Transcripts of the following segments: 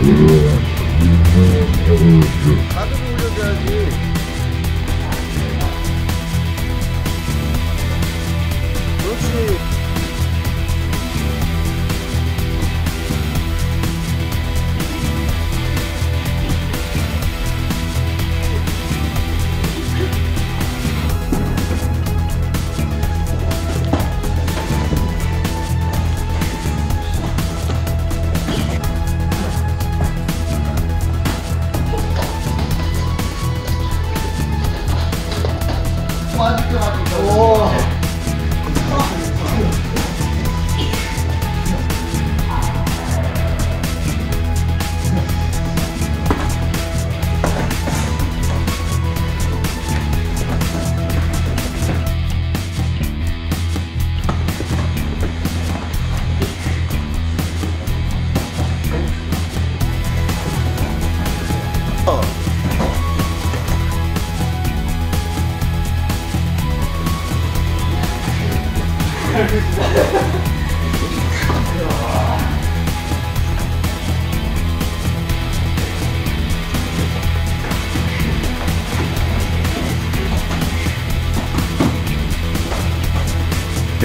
아, 가득 올려줘야지. 그렇지 맞을 것 같은데.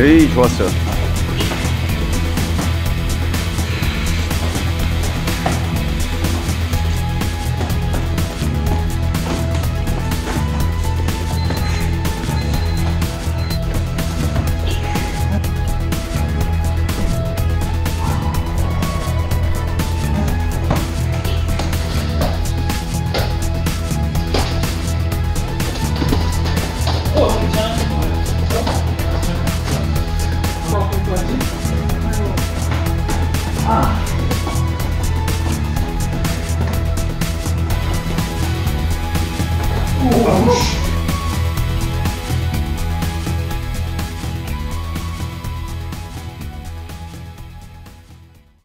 에이 좋았어 irmãos.